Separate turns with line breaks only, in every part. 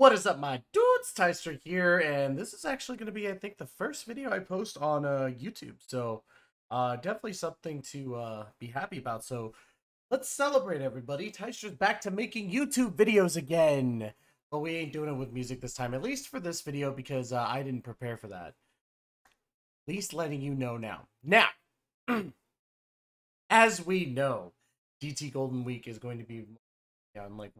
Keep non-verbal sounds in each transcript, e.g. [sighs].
What is up, my dudes? Tystra here, and this is actually going to be, I think, the first video I post on uh, YouTube. So, uh, definitely something to uh, be happy about. So, let's celebrate, everybody. Tystra's back to making YouTube videos again. But we ain't doing it with music this time, at least for this video, because uh, I didn't prepare for that. At least letting you know now. Now, [clears throat] as we know, GT Golden Week is going to be on like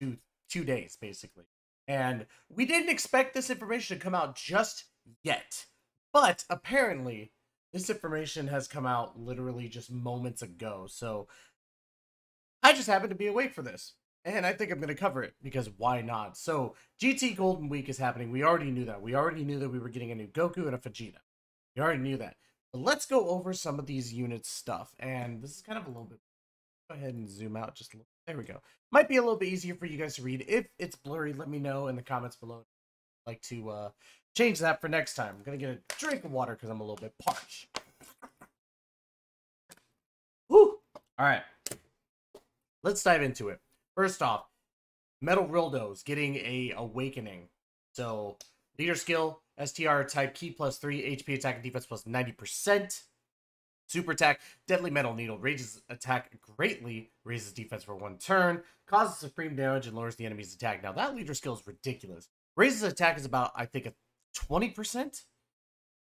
two two days basically. And we didn't expect this information to come out just yet but apparently this information has come out literally just moments ago. So i just happened to be awake for this and i think i'm going to cover it because why not? So gt golden week is happening. We already knew that. We already knew that we were getting a new goku and a vegeta. We already knew that. But let's go over some of these units stuff and this is kind of a little bit go ahead and zoom out just a little there we go. Might be a little bit easier for you guys to read. If it's blurry, let me know in the comments below. I'd like to uh, change that for next time. I'm going to get a drink of water because I'm a little bit parched. Woo! All right. Let's dive into it. First off, Metal Rilldo's getting a awakening. So, leader skill, STR type Ki plus 3, HP attack and defense plus 90%. Super attack, Deadly Metal Needle raises attack greatly, raises defense for one turn, causes supreme damage, and lowers the enemy's attack. Now, that leader skill is ridiculous. Raises attack is about, I think, a 20%.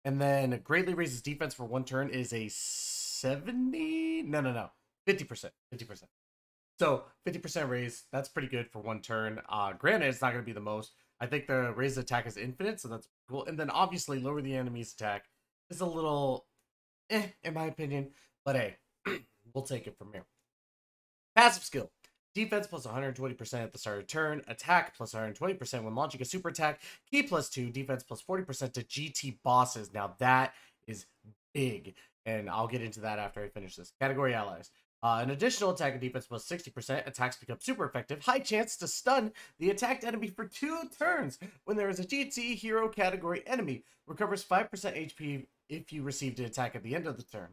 And then greatly raises defense for one turn is a 70? No, no, no. 50%. 50%. So 50% raise, that's pretty good for one turn. Uh, granted, it's not going to be the most. I think the raise attack is infinite, so that's cool. And then obviously lower the enemy's attack is a little eh, in my opinion. But hey, [clears throat] we'll take it from here. Passive skill. Defense plus 120% at the start of turn. Attack plus 120% when launching a super attack. Ki plus 2. Defense plus 40% to GT bosses. Now that is big. And I'll get into that after I finish this. Category allies. Uh, an additional attack and defense plus 60%. Attacks become super effective. High chance to stun the attacked enemy for two turns. When there is a GT hero category enemy. Recovers 5% HP if you received an attack at the end of the turn.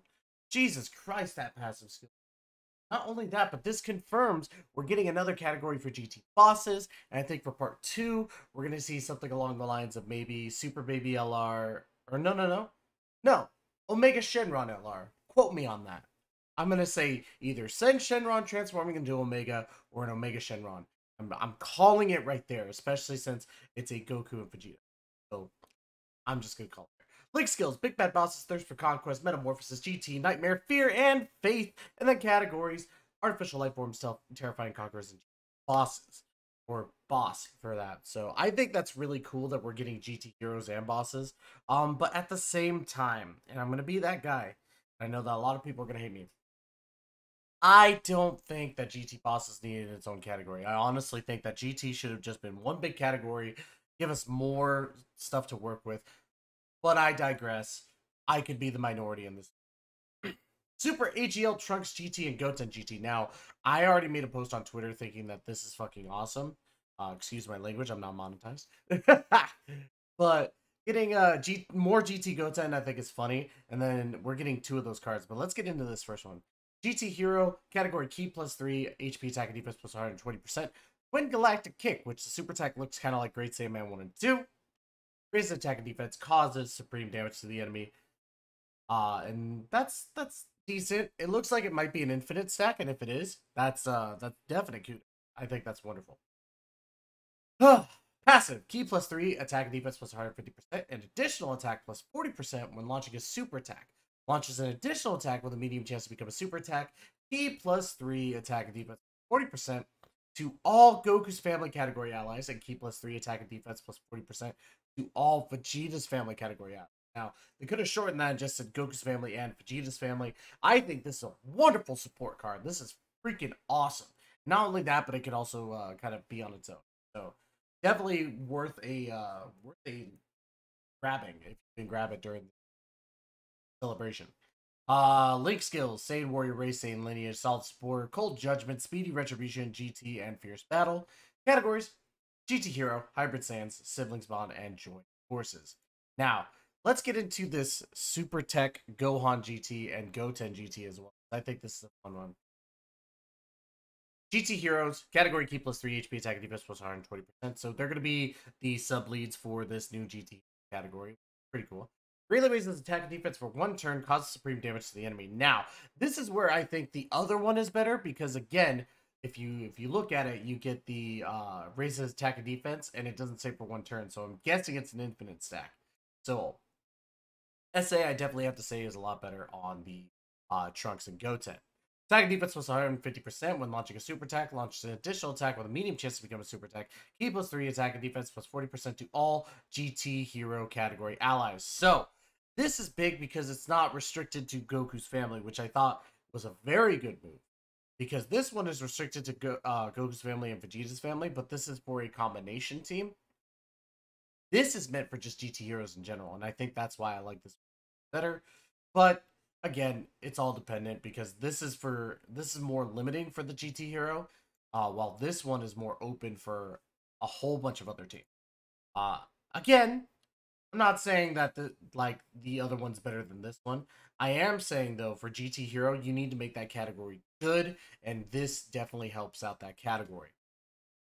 Jesus Christ, that passive skill. Not only that, but this confirms we're getting another category for GT bosses. And I think for part two, we're going to see something along the lines of maybe Super Baby LR. Or no, no, no. No. Omega Shenron LR. Quote me on that. I'm going to say either Syn Shenron transforming into Omega or an Omega Shenron. I'm, I'm calling it right there, especially since it's a Goku and Vegeta. So I'm just going to call it. Link skills, Big Bad Bosses, Thirst for Conquest, Metamorphosis, GT, Nightmare, Fear, and Faith. And then categories, Artificial Life Forms, Stealth, Terrifying Conquerors, and Bosses. Or boss for that. So I think that's really cool that we're getting GT heroes and bosses. Um, but at the same time, and I'm gonna be that guy. I know that a lot of people are gonna hate me. I don't think that GT bosses needed its own category. I honestly think that GT should have just been one big category, give us more stuff to work with. But I digress. I could be the minority in this. Super AGL Trunks GT and Goten GT. Now, I already made a post on Twitter thinking that this is fucking awesome. Uh, excuse my language, I'm not monetized. [laughs] but getting uh G more GT Goten I think is funny. And then we're getting two of those cards. But let's get into this first one. GT Hero, category Ki plus 3, HP attack and defense plus 120%. Twin Galactic Kick, which the super attack looks kind of like Great Saiyaman 1 and 2 raises attack and defense, causes supreme damage to the enemy. Uh, and that's that's decent. It looks like it might be an infinite stack, and if it is, that's uh that's definite cute. I think that's wonderful. [sighs] Passive, Ki plus 3, attack and defense plus 150%, and additional attack plus 40% when launching a super attack. Launches an additional attack with a medium chance to become a super attack. Ki plus 3, attack and defense 40% to all Goku's family category allies, and Ki plus 3, attack and defense plus 40% to all Vegeta's family category out. Now, they could have shortened that and just said Goku's family and Vegeta's family. I think this is a wonderful support card. This is freaking awesome. Not only that, but it could also uh, kind of be on its own. So definitely worth a uh, worth a grabbing if you can grab it during the celebration. Uh, Link skills, Saiyan Warrior Race, Saiyan Lineage, Solid Support, Cold Judgment, Speedy Retribution, GT, and Fierce Battle. Categories, GT Hero, Hybrid Saiyans, Siblings Bond, and Joint Forces. Now, let's get into this Super Tech Gohan GT and Goten GT as well. I think this is a fun one. GT Heroes, category Ki plus 3 HP attack defense plus 120%. So they're going to be the sub leads for this new GT category. Pretty cool. Greatly raises attack and defense for one turn, causes supreme damage to the enemy. Now, this is where I think the other one is better because again, if you if you look at it, you get the uh, raises attack and defense, and it doesn't say for one turn. So I'm guessing it's an infinite stack. So SA, I definitely have to say is a lot better on the uh, Trunks and Goten. Attack and defense was 150% when launching a super attack. Launches an additional attack with a medium chance to become a super attack. Ki plus 3 attack and defense plus 40% to all GT hero category allies. So, this is big because it's not restricted to Goku's family, which I thought was a very good move. Because this one is restricted to Go uh, Goku's family and Vegeta's family, but this is for a combination team. This is meant for just GT heroes in general, and I think that's why I like this better. But again, it's all dependent because this is for this is more limiting for the GT hero, uh, while this one is more open for a whole bunch of other teams. Uh, again, I'm not saying that the like the other one's better than this one. I am saying though for GT Hero, you need to make that category good, and this definitely helps out that category.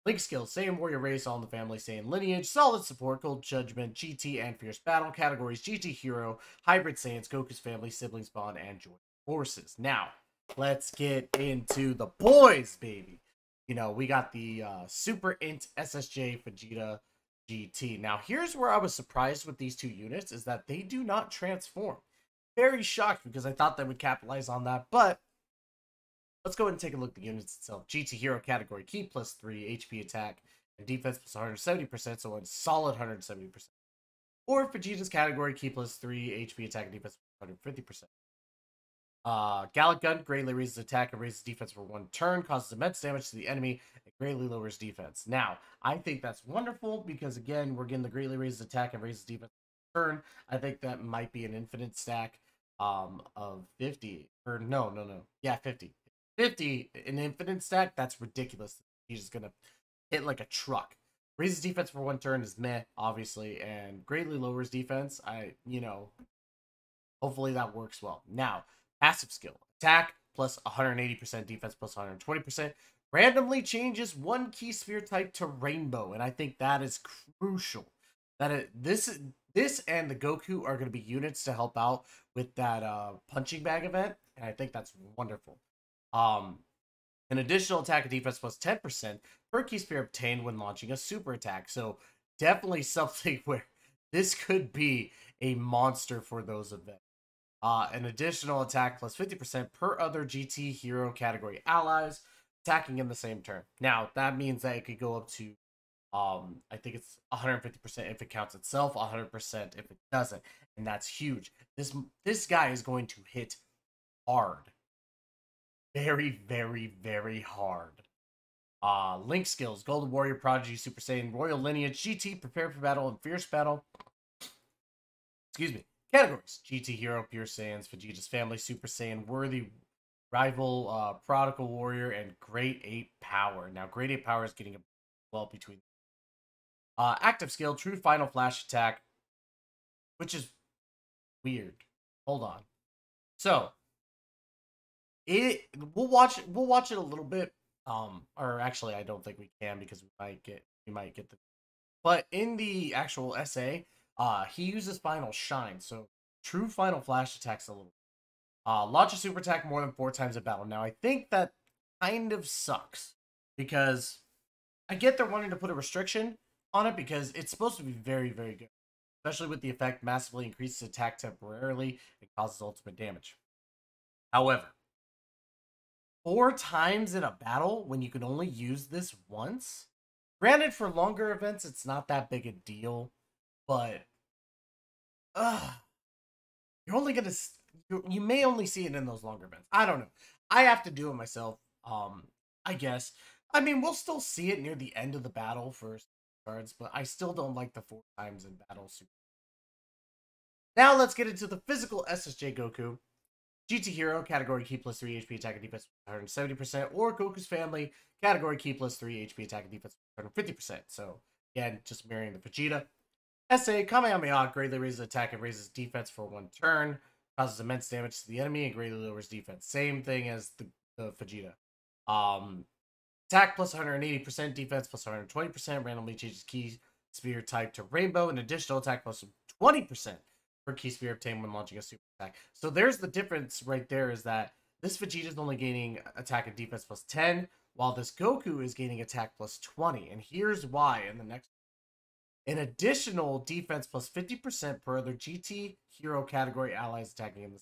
Link skills, Saiyan Warrior Race, All in the Family, Saiyan Lineage, Solid Support, Cold Judgment, GT, and Fierce Battle. Categories, GT Hero, Hybrid Saiyans, Goku's Family, Siblings Bond, and Joint Forces. Now, let's get into the boys, baby. You know, we got the uh, Super Int SSJ Vegeta GT. Now, here's where I was surprised with these two units, is that they do not transform. Very shocked, because I thought they would capitalize on that, but Let's go ahead and take a look at the units itself. GT Hero category, Ki plus 3, HP attack, and defense plus 170%, so a solid 170%. Or Vegeta's category, Ki plus 3, HP attack, and defense plus 150%. Uh, Galick Gun greatly raises attack and raises defense for one turn, causes immense damage to the enemy, and greatly lowers defense. Now, I think that's wonderful because, again, we're getting the greatly raises attack and raises defense turn. I think that might be an infinite stack um, of 50. Or no, no, no. Yeah, 50. 50 an infinite stack, that's ridiculous. He's just gonna hit like a truck. Raises defense for one turn is meh, obviously, and greatly lowers defense. I, you know, hopefully that works well. Now, passive skill attack plus 180% defense plus 120%. Randomly changes one Ki sphere type to rainbow, and I think that is crucial. That it, this this and the Goku are going to be units to help out with that uh, punching bag event, and I think that's wonderful. Um, an additional attack and defense plus 10% per Ki sphere obtained when launching a super attack. So definitely [laughs] something where this could be a monster for those events. Uh, an additional attack plus 50% per other GT hero category allies attacking in the same turn. Now, that means that it could go up to, um, I think it's 150% if it counts itself, 100% if it doesn't. And that's huge. This, this guy is going to hit hard very, very, very hard. Uh, Link skills, Golden Warrior, Prodigy, Super Saiyan, Royal Lineage, GT, Prepare for Battle, and Fierce Battle. Excuse me. Categories, GT Hero, Pure Saiyans, Vegeta's Family, Super Saiyan, Worthy, Rival, uh, Prodigal Warrior, and Great Ape Power. Now, Great Ape Power is getting a well between. Uh, active skill, True Final Flash Attack, which is weird. Hold on. So, it we'll watch we'll watch it a little bit. Um, or actually, I don't think we can because we might get we might get the. But in the actual essay, uh, he uses final shine, so true final flash attacks a little. Uh, launch a super attack more than four times a battle. Now, I think that kind of sucks because I get they're wanting to put a restriction on it because it's supposed to be very, very good, especially with the effect massively increases attack temporarily and causes ultimate damage. However, four times in a battle when you can only use this once. Granted, for longer events, it's not that big a deal, but uh, you're only gonna you, you may only see it in those longer events. I don't know. I have to do it myself. Um, I guess. I mean, we'll still see it near the end of the battle for cards, but I still don't like the four times in battle. Now let's get into the physical SSJ Goku. GT Hero, category Ki plus 3 HP attack and defense 170%, or Goku's Family, category Ki plus 3 HP attack and defense 150%. So, again, just mirroring the Vegeta. SA, Kamehameha greatly raises attack and raises defense for one turn, causes immense damage to the enemy, and greatly lowers defense. Same thing as the, the Vegeta. Um, Attack plus 180%, defense plus 120%, randomly changes Ki spear type to rainbow, and additional attack plus 20% for Ki spear obtained when launching a super attack. So there's the difference right there is that this Vegeta is only gaining attack and defense plus 10, while this Goku is gaining attack plus 20. And here's why in the next an additional defense plus 50% per other GT hero category allies attacking him.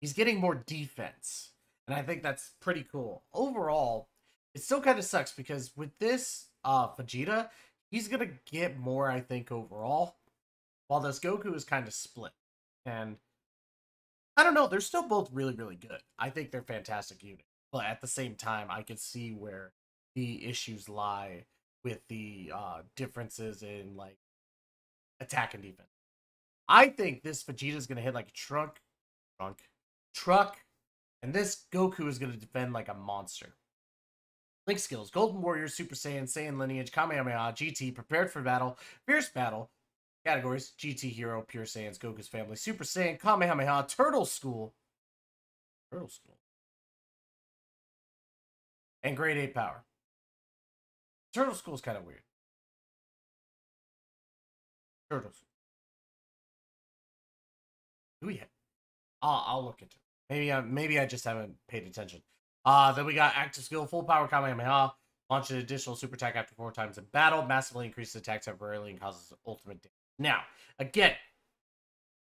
He's getting more defense. And I think that's pretty cool. Overall, it still kind of sucks because with this uh Vegeta, he's gonna get more, I think, overall. While this Goku is kind of split. And I don't know, they're still both really, really good. I think they're fantastic units. But at the same time, I can see where the issues lie with the uh differences in like attack and defense. I think this Vegeta is gonna hit like a trunk, trunk, truck, and this Goku is gonna defend like a monster. Link skills: Golden Warrior, Super Saiyan, Saiyan Lineage, Kamehameha, GT, Prepared for Battle, Fierce Battle. Categories: GT Hero, Pure Saiyans, Goku's Family, Super Saiyan, Kamehameha, Turtle School, Turtle School, and Great Ape Power. Turtle School is kind of weird. Turtles. Do we have? I'll, I'll look into it. Maybe I maybe I just haven't paid attention. Uh, then we got active skill, full power Kamehameha. Launch an additional super attack after four times in battle. Massively increases attack temporarily and causes ultimate damage. Now, again,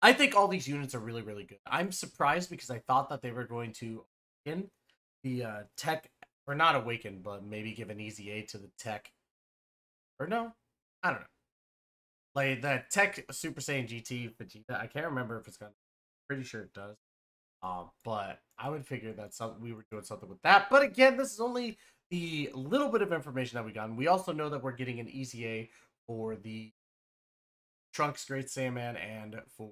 I think all these units are really, really good. I'm surprised because I thought that they were going to in the uh, tech, or not awaken, but maybe give an EZA to the tech. Or no, I don't know. Like the tech Super Saiyan GT Vegeta. I can't remember if it's got. Pretty sure it does. Um, but I would figure that some we were doing something with that. But again, this is only the little bit of information that we got. And We also know that we're getting an EZA for the Trunks Great Saiyaman and for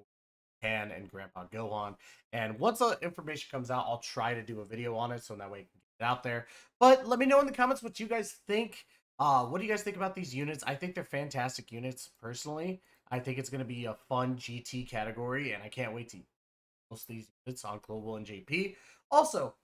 Pan and Grandpa Gohan. And once the information comes out, I'll try to do a video on it so that way Out there. But let me know in the comments what you guys think. Uh, what do you guys think about these units? I think they're fantastic units, personally. I think it's going to be a fun GT category, and I can't wait to post these units on Global and JP. Also,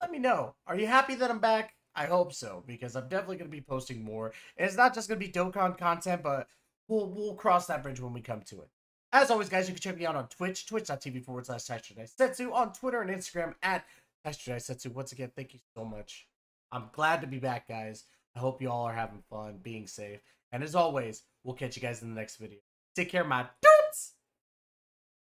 let me know. Are you happy that I'm back? I hope so, because I'm definitely going to be posting more. And it's not just going to be Dokkan content, but we'll we'll cross that bridge when we come to it. As always, guys, you can check me out on Twitch, twitch.tv forward slash Setsu, on Twitter and Instagram at Setsu. Once again, thank you so much. I'm glad to be back, guys. I hope you all are having fun, being safe. And as always, we'll catch you guys in the next video. Take care, my dude.